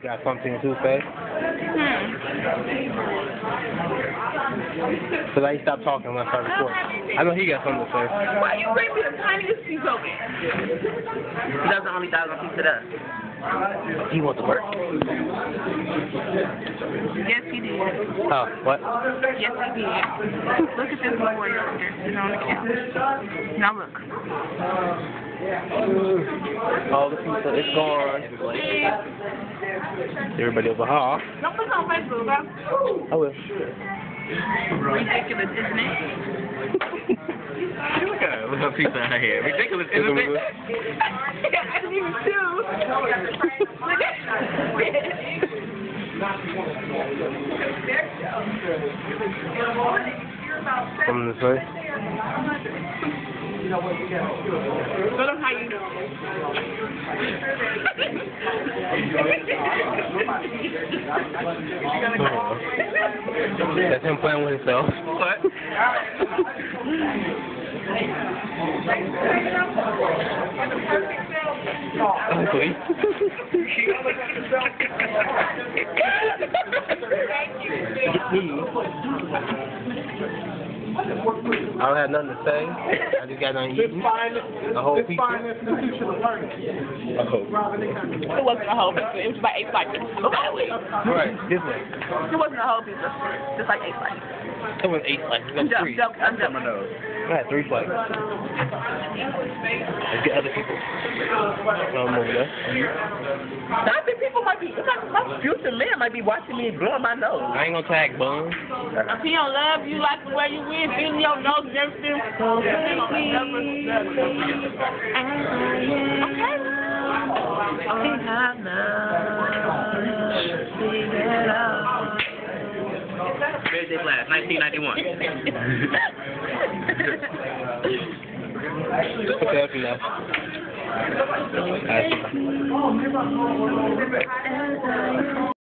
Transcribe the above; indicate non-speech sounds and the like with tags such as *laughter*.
Got something to say? Hmm. So I stop talking when I start recording. I know he got something to say. Why you bring me the tiniest piece of it? That's the only thousand piece of that. He wants to work. Yes, he did. Oh, what? Yes, he did. Look at this board picture. It's on the camera. Now look. All the pizza is gone. Everybody over here. Don't put it on Facebook, bro. I will. Ridiculous, isn't it? Look at her. Look at pizza in her hair. Ridiculous, Is it isn't it? good? I didn't even Something to say? Tell them how you know. That's him playing with himself. What? Ugly. *laughs* I don't have nothing to say. I just got done eating a whole pizza. It wasn't a whole pizza. It was about eight slices. Look at it. Right, this way. It wasn't a whole pizza. Just like eight slices. It was eight slices. I'm That's three. joking. I'm joking. I had three slices. Let's get other people. Um, over there. I think people might be, my future man might be watching me blowing my nose. I ain't gonna tag Bun. If he don't love you like the way you is, feeling your nose and everything. Birthday blast, 1991. Okay, that's enough. Alright.